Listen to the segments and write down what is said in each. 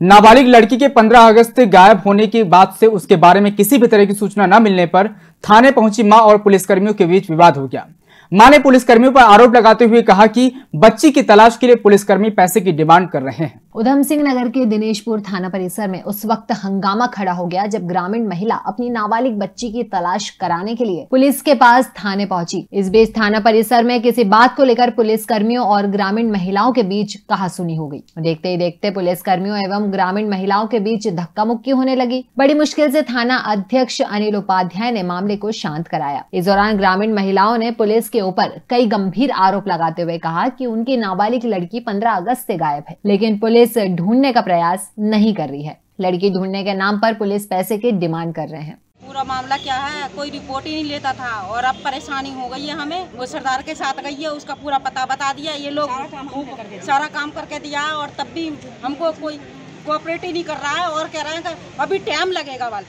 नाबालिग लड़की के 15 अगस्त से गायब होने के बाद से उसके बारे में किसी भी तरह की सूचना न मिलने पर थाने पहुँची माँ और पुलिसकर्मियों के बीच विवाद हो गया। माँ ने पुलिसकर्मियों पर आरोप लगाते हुए कहा कि बच्ची की तलाश के लिए पुलिसकर्मी पैसे की डिमांड कर रहे हैं। उधम सिंह नगर के दिनेशपुर थाना परिसर में उस वक्त हंगामा खड़ा हो गया जब ग्रामीण महिला अपनी नाबालिग बच्ची की तलाश कराने के लिए पुलिस के पास थाने पहुँची। इस बीच थाना परिसर में किसी बात को लेकर पुलिस कर्मियों और ग्रामीण महिलाओं के बीच कहासुनी हो गई। देखते ही देखते पुलिस कर्मियों एवं ग्रामीण महिलाओं के बीच धक्का मुक्की होने लगी। बड़ी मुश्किल से थाना अध्यक्ष अनिल उपाध्याय ने मामले को शांत कराया। इस दौरान ग्रामीण महिलाओं ने पुलिस के ऊपर कई गंभीर आरोप लगाते हुए कहा की उनकी नाबालिग लड़की पंद्रह अगस्त ऐसी गायब है। लेकिन पुलिस पुलिस ढूँढने का प्रयास नहीं कर रही है। लड़की ढूँढने के नाम पर पुलिस पैसे की डिमांड कर रहे हैं। पूरा मामला क्या है? कोई रिपोर्ट ही नहीं लेता था और अब परेशानी हो गई है हमें। वो सरदार के साथ गई है उसका पूरा पता बता दिया ये लोग सारा काम करके दिया। और तब भी हमको कोई कोऑपरेट ही नहीं कर रहा है और कह रहे हैं अभी टाइम लगेगा वाल।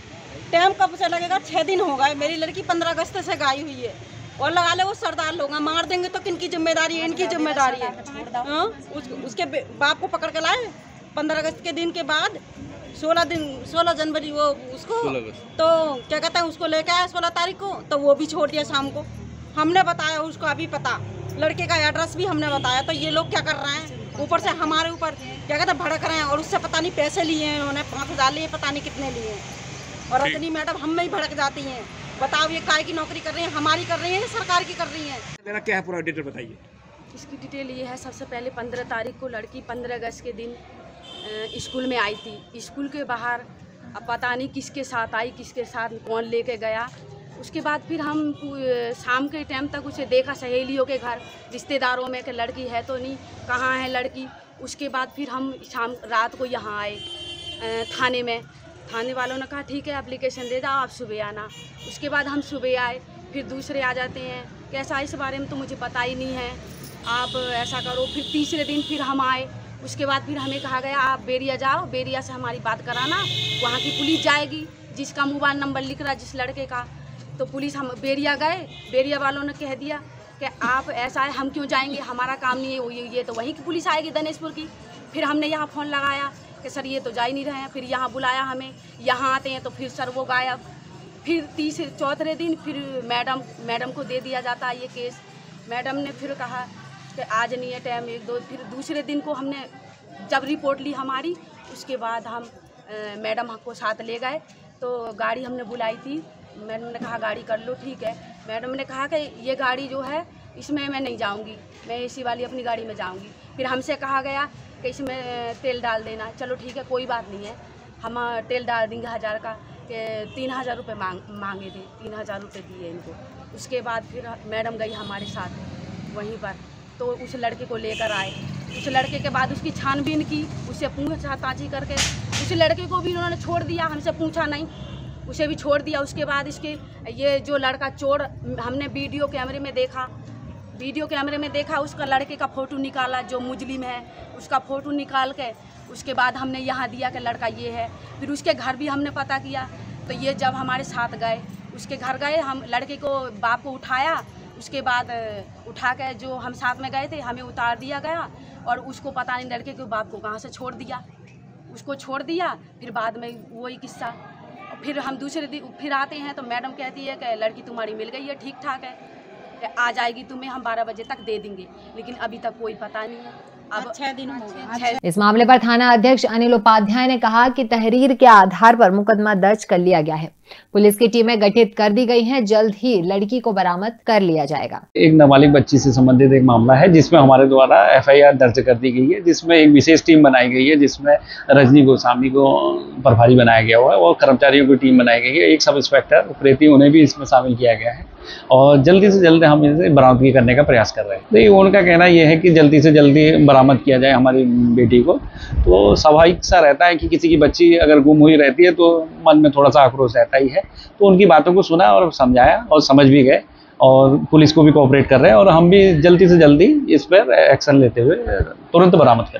टाइम कब से लगेगा? छः दिन हो गए। मेरी लड़की पंद्रह अगस्त से गाई हुई है। और लगा ले वो सरदार लोग मार देंगे तो किनकी ज़िम्मेदारी है इनकी ज़िम्मेदारी है। हाँ? उस, उसके बाप को पकड़ के लाए पंद्रह अगस्त के दिन के बाद सोलह दिन सोलह जनवरी वो उसको तो क्या कहते हैं उसको लेके आया सोलह तारीख को तो वो भी छोड़ दिया शाम को। हमने बताया उसको अभी पता। लड़के का एड्रेस भी हमने बताया तो ये लोग क्या कर रहे हैं? ऊपर से हमारे ऊपर क्या कहते हैं भड़क रहे हैं और उससे पता नहीं पैसे लिए हैं उन्होंने पाँच हज़ार लिए पता नहीं कितने लिए हैं। और रजनी मैडम हम में ही भड़क जाती हैं। बताओ ये काय की नौकरी कर रहे हैं हमारी कर रही है सरकार की कर रही है? मेरा क्या है पूरा डिटेल बताइए। इसकी डिटेल ये है सबसे पहले पंद्रह तारीख को लड़की पंद्रह अगस्त के दिन स्कूल में आई थी। स्कूल के बाहर अब पता नहीं किसके साथ आई किसके साथ कौन ले लेके गया। उसके बाद फिर हम शाम के टाइम तक उसे देखा सहेलियों के घर रिश्तेदारों में कि लड़की है तो नहीं कहाँ है लड़की? उसके बाद फिर हम शाम रात को यहाँ आए थाने में। थाने वालों ने कहा, ठीक है एप्लीकेशन दे जाओ आप सुबह आना। उसके बाद हम सुबह आए, फिर दूसरे आ जाते हैं। कैसा इस बारे में तो मुझे पता ही नहीं है। आप ऐसा करो। फिर तीसरे दिन फिर हम आए। उसके बाद फिर हमें कहा गया, आप बेरिया जाओ, बेरिया से हमारी बात कराना। वहाँ की पुलिस जाएगी, जिसका मोबाइल नंबर लिख रहा जिस लड़के का। तो पुलिस हम, बेरिया गए। बेरिया वालों ने कह दिया कि, आप ऐसा है, हम क्यों जाएँगे? हमारा काम नहीं है, ये तो वहीं की पुलिस आएगी दनेशपुर की। फिर हमने यहाँ फ़ोन लगाया। कि सर ये तो जा ही नहीं रहे हैं। फिर यहाँ बुलाया हमें, यहाँ आते हैं तो फिर सर वो गायब। फिर तीसरे, चौथे दिन फिर मैडम मैडम को दे दिया जाता है ये केस। मैडम ने फिर कहा कि आज नहीं है टाइम एक दो, फिर दूसरे दिन को हमने जब रिपोर्ट ली हमारी, उसके बाद हम मैडम हमको साथ ले गए। तो गाड़ी हमने बुलाई थी। मैडम ने कहा, गाड़ी कर लो, ठीक है। मैडम ने कहा कि ये गाड़ी जो है इसमें मैं नहीं जाऊँगी। मैं एसी वाली अपनी गाड़ी में जाऊँगी। फिर हमसे कहा गया कि इसमें तेल डाल देना। चलो ठीक है, कोई बात नहीं है। हम तेल डाल देंगे हज़ार का, कि तीन हज़ार रुपये मांग, मांगे थे। तीन हज़ार रुपये दिए इनको। उसके बाद फिर मैडम गई हमारे साथ वहीं पर। तो उस लड़के को लेकर आए। उस लड़के के बाद उसकी छानबीन की। उसे पूछा ताजी करके। उस लड़के को भी उन्होंने छोड़ दिया। हमसे पूछा नहीं। उसे भी छोड़ दिया। उसके बाद इसके, ये जो लड़का चोर, हमने वीडियो कैमरे में देखा। वीडियो कैमरे में देखा, उसका लड़के का फ़ोटो निकाला जो मुजलिम है, उसका फ़ोटो निकाल के, उसके बाद हमने यहाँ दिया कि लड़का ये है। फिर उसके घर भी हमने पता किया तो ये जब हमारे साथ गए, उसके घर गए, हम लड़के को, बाप को उठाया, उसके बाद उठा के जो हम साथ में गए थे, हमें उतार दिया गया और उसको पता नहीं लड़के के बाप को कहाँ से छोड़ दिया। उसको छोड़ दिया, फिर बाद में वही किस्सा। फिर हम दूसरे दिन, फिर आते हैं तो मैडम कहती है कि लड़की तुम्हारी मिल गई है ठीक ठाक है। आ जाएगी, तुम्हें हम बारह बजे तक दे देंगे। लेकिन अभी तक कोई पता नहीं है। अब छह दिन हो गए। इस मामले पर थाना अध्यक्ष अनिल उपाध्याय ने कहा कि तहरीर के आधार पर मुकदमा दर्ज कर लिया गया है। पुलिस की टीमें गठित कर दी गई हैं जल्द ही लड़की को बरामद कर लिया जाएगा। एक नाबालिग बच्ची से संबंधित एक मामला है जिसमें हमारे द्वारा एफआईआर दर्ज कर दी गई है जिसमें एक विशेष टीम बनाई गई है जिसमें रजनी गोस्वामी को प्रभारी बनाया गया हुआ है और कर्मचारियों की टीम बनाई गई है। एक सब इंस्पेक्टर ऑपरेटिव उन्हें भी इसमें शामिल किया गया है और जल्दी से जल्दी हम इसे बरामदगी करने का प्रयास कर रहे हैं। देखिए उनका कहना यह है कि जल्दी से जल्दी बरामद किया जाए हमारी बेटी को तो स्वाभाविक सा रहता है कि किसी की बच्ची अगर गुम हुई रहती है तो मन में थोड़ा सा आक्रोश रहता ही है। तो उनकी बातों को सुना और समझाया और समझ भी गए और पुलिस को भी कोऑपरेट कर रहे हैं और हम भी जल्दी से जल्दी इस पर एक्शन लेते हुए तुरंत बरामद करेंगे।